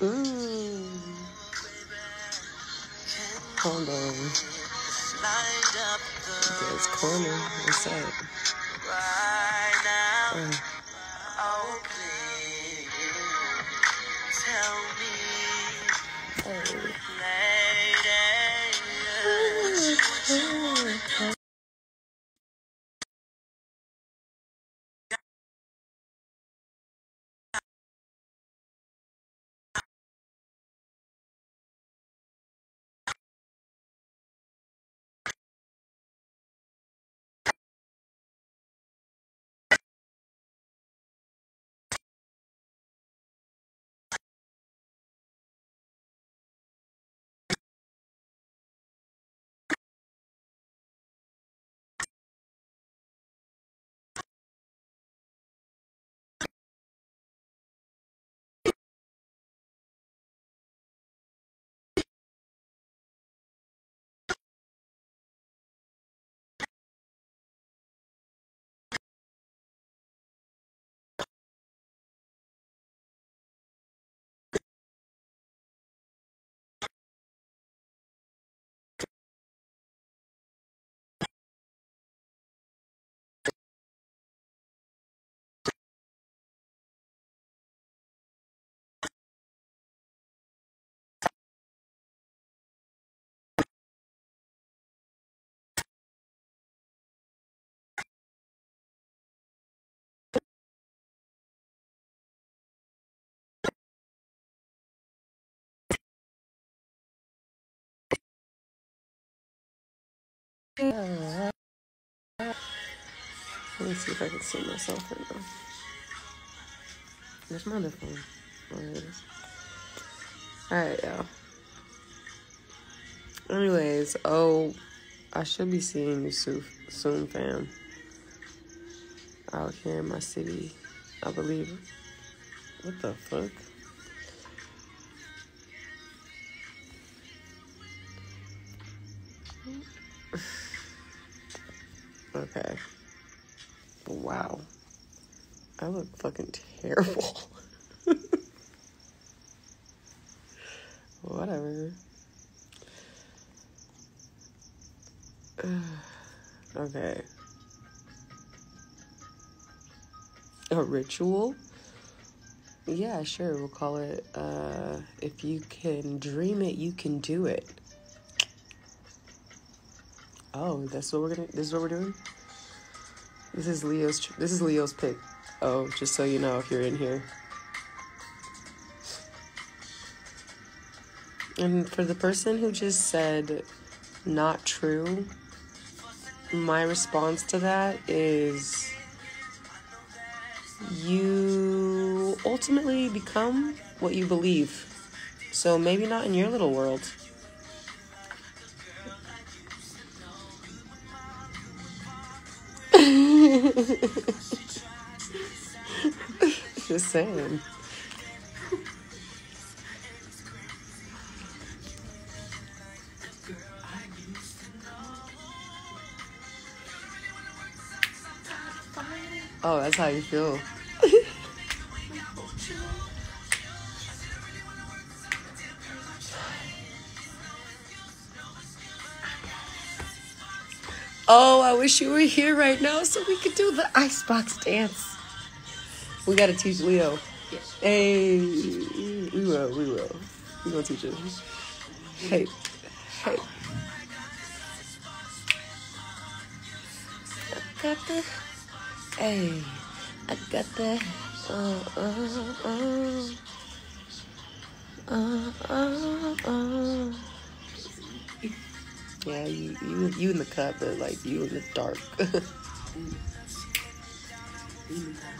Mmm. Hold on. It's corner. What's up? Right now. Tell me. Let me see if I can see myself right now. There's my other phone. Oh. Alright, y'all. Anyways, oh, I should be seeing you soon, soon, fam. Out here in my city, I believe. What the fuck? Okay. Wow. I look fucking terrible. Whatever. okay. A ritual? Yeah, sure. We'll call it uh if you can dream it, you can do it. Oh, that's what we're gonna. This is what we're doing. This is Leo's. This is Leo's pick. Oh, just so you know, if you're in here. And for the person who just said not true, my response to that is you ultimately become what you believe. So maybe not in your little world. Just saying. Oh, that's how you feel. Oh, I wish you were here right now so we could do the icebox dance. We gotta teach Leo. Hey, we will, we will. We gonna teach him. Hey, hey. I got the, hey, I got the, uh, uh, uh, uh, uh, uh. Yeah, you, you, you in the cup, but like you in the dark.